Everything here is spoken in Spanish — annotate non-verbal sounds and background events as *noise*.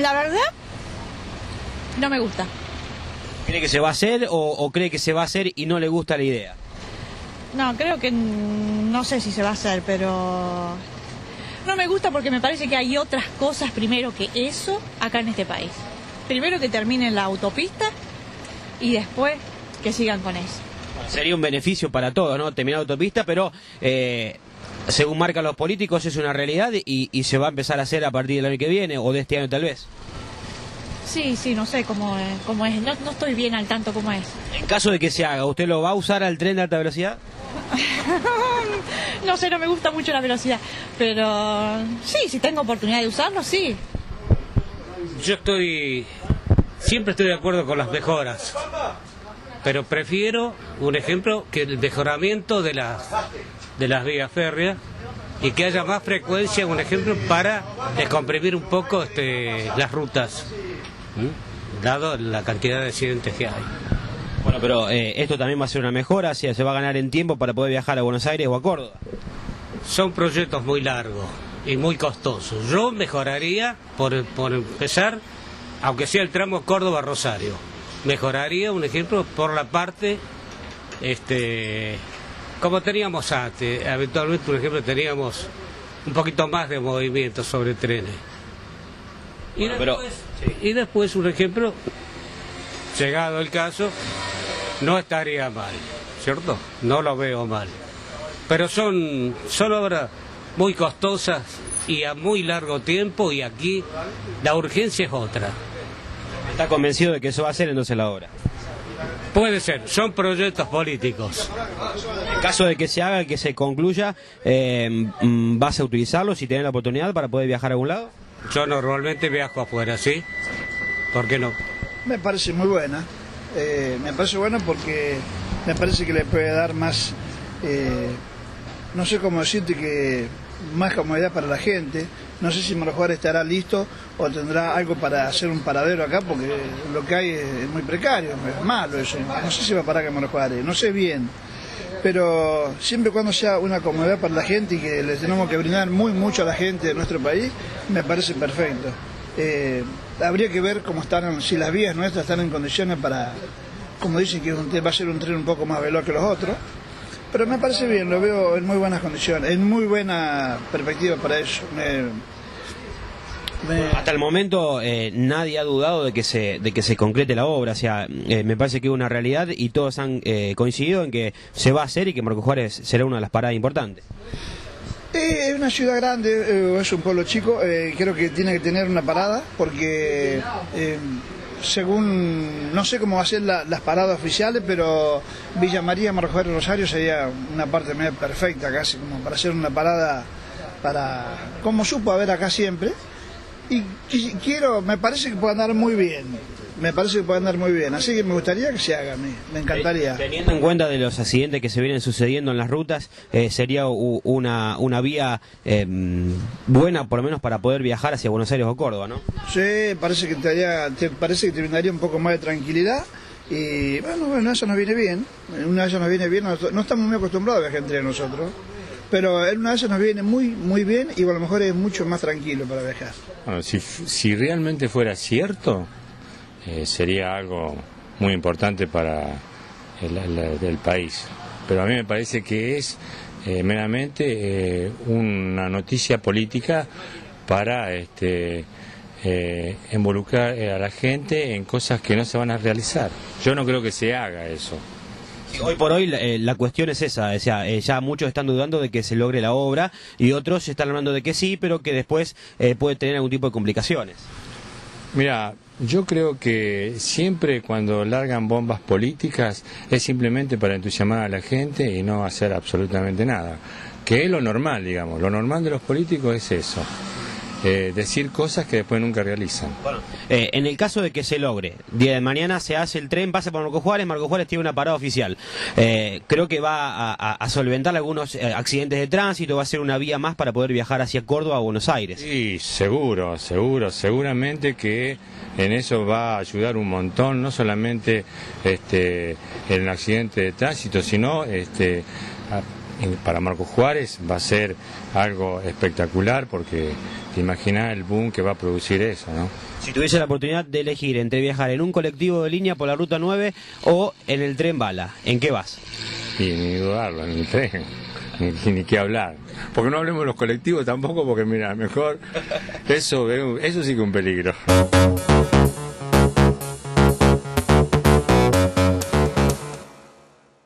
la verdad, no me gusta. ¿Cree que se va a hacer o, o cree que se va a hacer y no le gusta la idea? No, creo que no sé si se va a hacer, pero no me gusta porque me parece que hay otras cosas primero que eso acá en este país. Primero que terminen la autopista y después que sigan con eso. Sería un beneficio para todos, ¿no? Terminar la autopista, pero eh, según marcan los políticos es una realidad y, y se va a empezar a hacer a partir del año que viene o de este año tal vez. Sí, sí, no sé cómo, es- cómo es. No, no estoy bien al tanto cómo es. En caso de que se haga, ¿usted lo va a usar al tren de alta velocidad? *laughs* No sé, no me gusta mucho la velocidad. Pero sí, si tengo oportunidad de usarlo, sí. Yo estoy, siempre estoy de acuerdo con las mejoras, pero prefiero, un ejemplo, que el mejoramiento de las, de las vías férreas y que haya más frecuencia, un ejemplo, para descomprimir un poco este, las rutas, dado la cantidad de accidentes que hay. Bueno, pero eh, esto también va a ser una mejora, si se va a ganar en tiempo para poder viajar a Buenos Aires o a Córdoba. Son proyectos muy largos y muy costosos. Yo mejoraría, por, por empezar, aunque sea el tramo Córdoba-Rosario, mejoraría, un ejemplo, por la parte, este, como teníamos antes. Habitualmente, por ejemplo, teníamos un poquito más de movimiento sobre trenes. Y Bueno, pero- después, y después, un ejemplo, llegado el caso, no estaría mal, ¿cierto? No lo veo mal. Pero son, son obras muy costosas y a muy largo tiempo y aquí la urgencia es otra. ¿Está convencido de que eso va a ser entonces la obra? Puede ser, son proyectos políticos. En caso de que se haga, que se concluya, eh, mm, ¿vas a utilizarlo si tenés la oportunidad para poder viajar a algún lado? Yo normalmente viajo afuera, ¿sí? ¿Por qué no? Me parece muy buena. Eh, me parece buena porque me parece que le puede dar más, eh, no sé cómo decirte que más comodidad para la gente. No sé si Morojuárez estará listo o tendrá algo para hacer un paradero acá porque lo que hay es muy precario, es malo eso. No sé si va a parar que Morojuárez, no sé bien. Pero siempre y cuando sea una comodidad para la gente y que le tenemos que brindar muy mucho a la gente de nuestro país, me parece perfecto. Eh, habría que ver cómo están, si las vías nuestras están en condiciones para, como dicen que va a ser un tren un poco más veloz que los otros, pero me parece bien, lo veo en muy buenas condiciones, en muy buena perspectiva para eso. Me- me- Hasta el momento eh, nadie ha dudado de que se de que se concrete la obra, o sea, eh, me parece que es una realidad y todos han eh, coincidido en que se va a hacer y que Marco Juárez será una de las paradas importantes. Eh, es una ciudad grande, eh, es un pueblo chico, eh, creo que tiene que tener una parada porque según, no sé cómo va a ser la- las paradas oficiales, pero Villa María, Marjorie Rosario sería una parte media perfecta casi, como para hacer una parada para, como supo haber acá siempre. Y qui- quiero, me parece que puede andar muy bien, me parece que puede andar muy bien, así que me gustaría que se haga, me, me encantaría. Teniendo en cuenta de los accidentes que se vienen sucediendo en las rutas, eh, sería u- una, una vía eh, buena por lo menos para poder viajar hacia Buenos Aires o Córdoba, ¿no? Sí, parece que te, haría- te- parece que te brindaría un poco más de tranquilidad y bueno, bueno, eso nos viene bien, en una de nos viene bien, no, no estamos muy acostumbrados a viajar entre nosotros, pero en una de esas nos viene muy muy bien y a lo mejor es mucho más tranquilo para viajar. Bueno, si, si realmente fuera cierto, eh, sería algo muy importante para el, país. Pero a mí me parece que es eh, meramente eh, una noticia política para este, eh, involucrar a la gente en cosas que no se van a realizar. Yo no creo que se haga eso. Hoy por hoy eh, la cuestión es esa, o sea, ya muchos están dudando de que se logre la obra y otros están hablando de que sí, pero que después eh, puede tener algún tipo de complicaciones. Mira, yo creo que siempre cuando largan bombas políticas es simplemente para entusiasmar a la gente y no hacer absolutamente nada. Que es lo normal, digamos. Lo normal de los políticos es eso. Eh, decir cosas que después nunca realizan. Eh, en el caso de que se logre, día de mañana se hace el tren, pasa por Marco Juárez, Marco Juárez tiene una parada oficial. Eh, creo que va a, a- a solventar algunos accidentes de tránsito, va a ser una vía más para poder viajar hacia Córdoba o Buenos Aires. Sí, seguro, seguro, seguramente que en eso va a ayudar un montón, no solamente este, en el accidente de tránsito, sino este, a- para Marco Juárez va a ser algo espectacular porque te imaginas el boom que va a producir eso, ¿no? Si tuviese la oportunidad de elegir entre viajar en un colectivo de línea por la ruta 9 o en el tren bala, ¿en qué vas? Y ni dudarlo, en el tren, ni, ni qué hablar. Porque no hablemos de los colectivos tampoco, porque mira, mejor eso, eso sí que es un peligro.